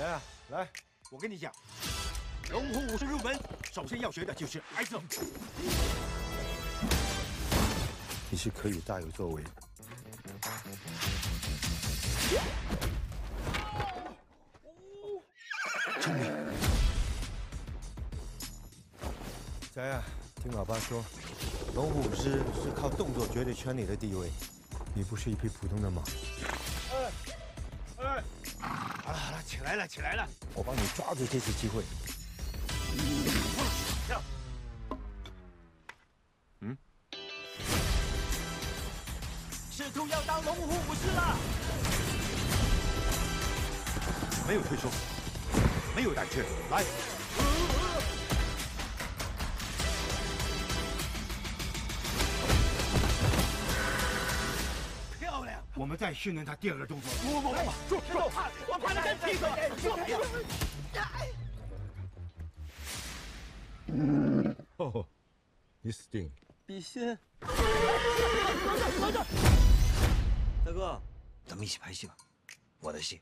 谁啊？来，我跟你讲，龙虎武术入门，首先要学的就是挨揍。你是可以大有作为。聪明。谁啊？听老爸说，龙虎师是靠动作决定圈里的地位。你不是一匹普通的马。起来了起来了，我帮你抓住这次机会。试图要当龙虎武士了？没有退缩，没有胆怯，来。漂亮我们再训练他第二个动作。不不不，住住！我怕他跟哦，你死定了！笔仙。大哥，咱们一起拍戏吧，我的戏。